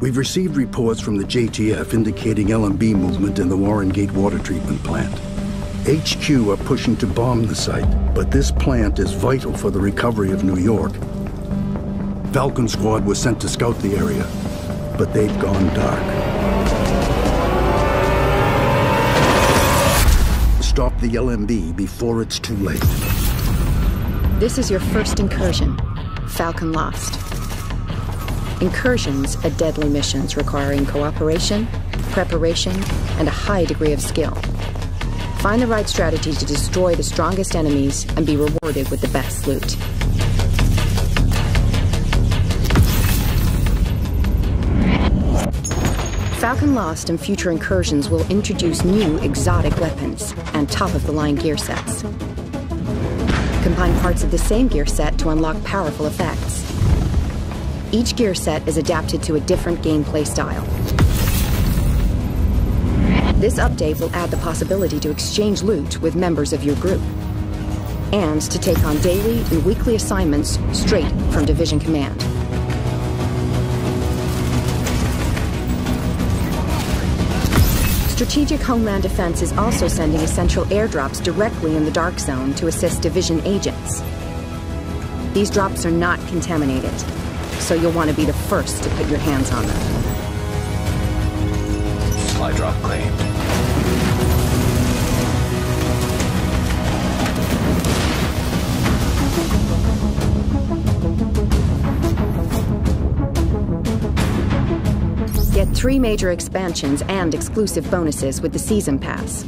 We've received reports from the JTF indicating LMB movement in the Warren Gate water treatment plant. HQ are pushing to bomb the site, but this plant is vital for the recovery of New York. Falcon Squad was sent to scout the area, but they've gone dark. Stop the LMB before it's too late. This is your first incursion. Falcon Lost. Incursions are deadly missions requiring cooperation, preparation, and a high degree of skill. Find the right strategy to destroy the strongest enemies and be rewarded with the best loot. Falcon Lost and future incursions will introduce new exotic weapons and top-of-the-line gear sets. Combine parts of the same gear set to unlock powerful effects. Each gear set is adapted to a different gameplay style. This update will add the possibility to exchange loot with members of your group. And to take on daily and weekly assignments straight from Division Command. Strategic Homeland Defense is also sending essential airdrops directly in the Dark Zone to assist Division agents. These drops are not contaminated, so you'll want to be the first to put your hands on them. Supply drop claimed. Get three major expansions and exclusive bonuses with the Season Pass.